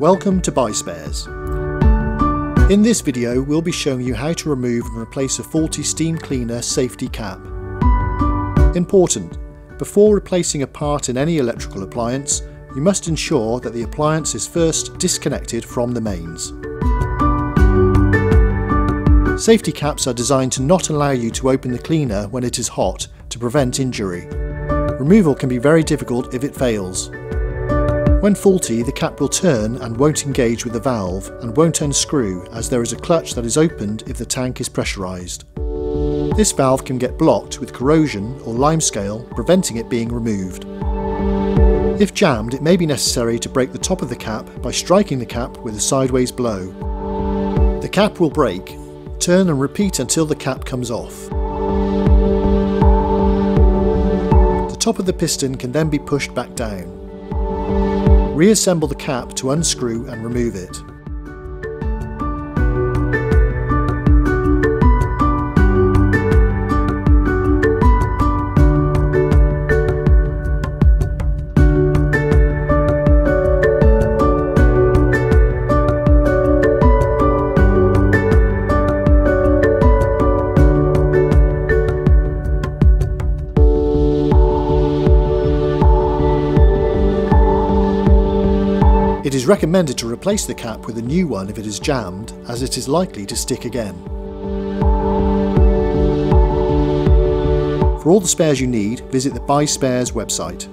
Welcome to Buy Spares. In this video we'll be showing you how to remove and replace a faulty steam cleaner safety cap. Important, before replacing a part in any electrical appliance, you must ensure that the appliance is first disconnected from the mains. Safety caps are designed to not allow you to open the cleaner when it is hot to prevent injury. Removal can be very difficult if it fails. When faulty, the cap will turn and won't engage with the valve and won't unscrew as there is a clutch that is opened if the tank is pressurised. This valve can get blocked with corrosion or limescale, preventing it being removed. If jammed, it may be necessary to break the top of the cap by striking the cap with a sideways blow. The cap will break. Turn and repeat until the cap comes off. The top of the piston can then be pushed back down. Reassemble the cap to unscrew and remove it. It is recommended to replace the cap with a new one if it is jammed, as it is likely to stick again. For all the spares you need, visit the Buy Spares website.